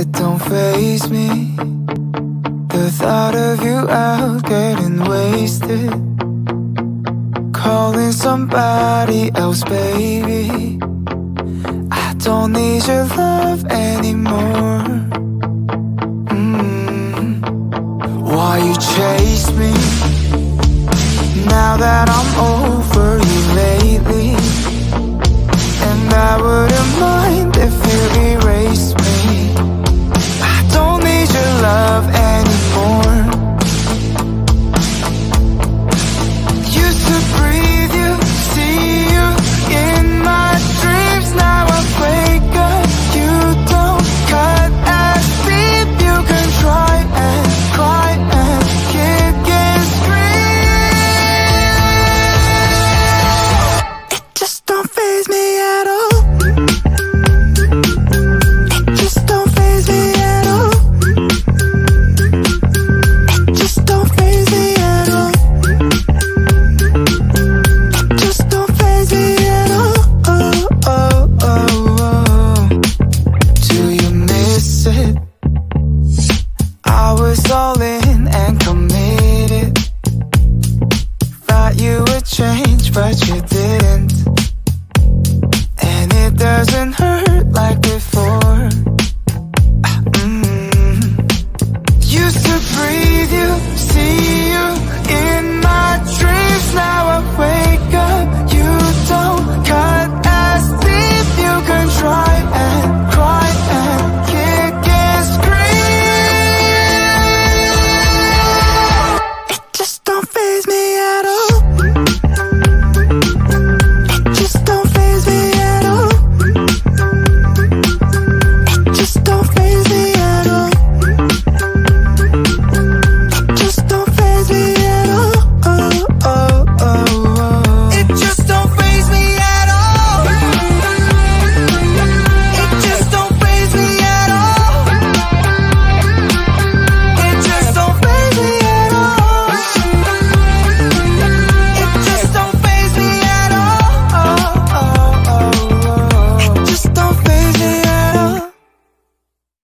It don't faze me. The thought of you out getting wasted. Calling somebody else, baby. I don't need your love anymore. Mm. Why you chase me? Now that I'm over all in and committed. Thought you would change but you